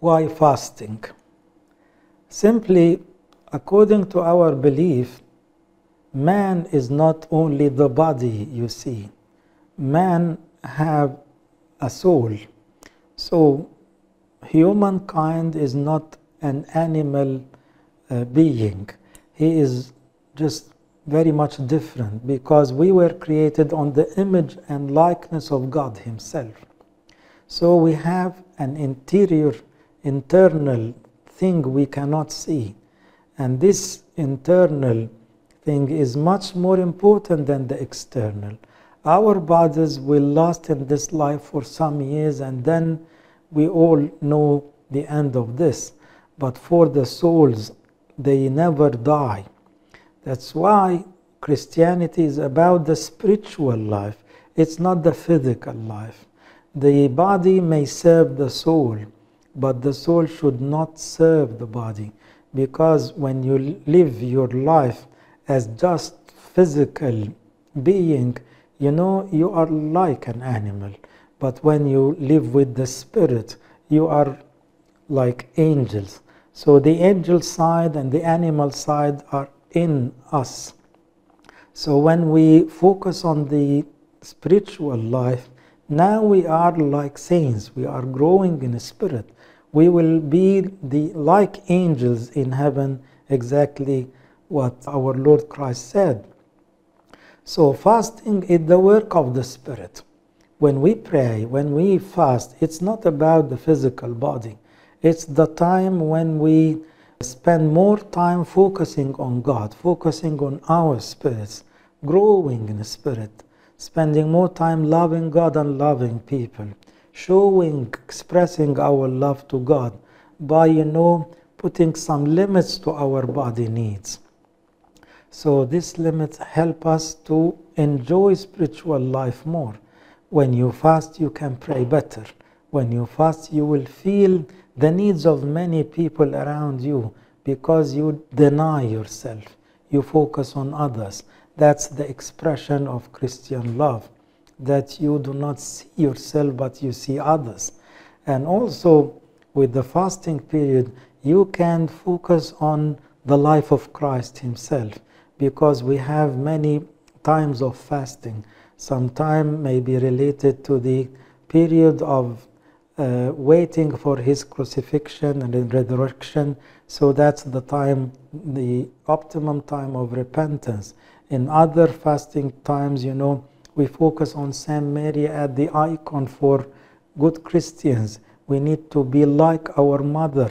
Why fasting? Simply, according to our belief, man is not only the body you see. Man have a soul. So humankind is not an animal uh, being. He is just very much different because we were created on the image and likeness of God Himself. So we have an interior, internal thing we cannot see. And this internal thing is much more important than the external. Our bodies will last in this life for some years and then we all know the end of this. But for the souls, they never die. That's why Christianity is about the spiritual life. It's not the physical life. The body may serve the soul, but the soul should not serve the body. Because when you live your life as just physical being, you know, you are like an animal. But when you live with the spirit, you are like angels. So the angel side and the animal side are in us. So when we focus on the spiritual life, now we are like saints. We are growing in spirit. We will be the like angels in heaven, exactly what our Lord Christ said. So fasting is the work of the spirit. When we pray, when we fast, it's not about the physical body. It's the time when we spend more time focusing on God, focusing on our spirits, growing in the spirit, spending more time loving God and loving people, showing, expressing our love to God by, you know, putting some limits to our body needs. So these limits help us to enjoy spiritual life more. When you fast, you can pray better. When you fast, you will feel the needs of many people around you because you deny yourself. You focus on others. That's the expression of Christian love, that you do not see yourself but you see others. And also, with the fasting period, you can focus on the life of Christ Himself because we have many times of fasting. Some time may be related to the period of uh, waiting for his crucifixion and resurrection. So that's the time, the optimum time of repentance. In other fasting times, you know, we focus on Saint Mary as the icon for good Christians. We need to be like our mother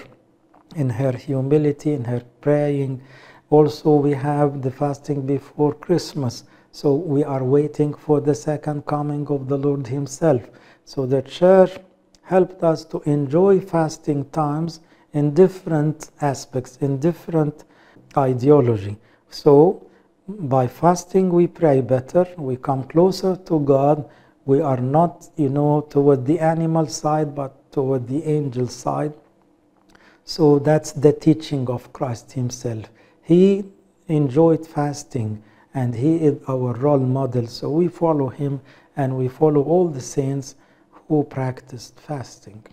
in her humility, in her praying. Also, we have the fasting before Christmas. So we are waiting for the second coming of the Lord Himself. So the church helped us to enjoy fasting times in different aspects, in different ideology. So by fasting we pray better, we come closer to God, we are not, you know, toward the animal side, but toward the angel side. So that's the teaching of Christ Himself. He enjoyed fasting and He is our role model. So we follow Him and we follow all the saints who practiced fasting.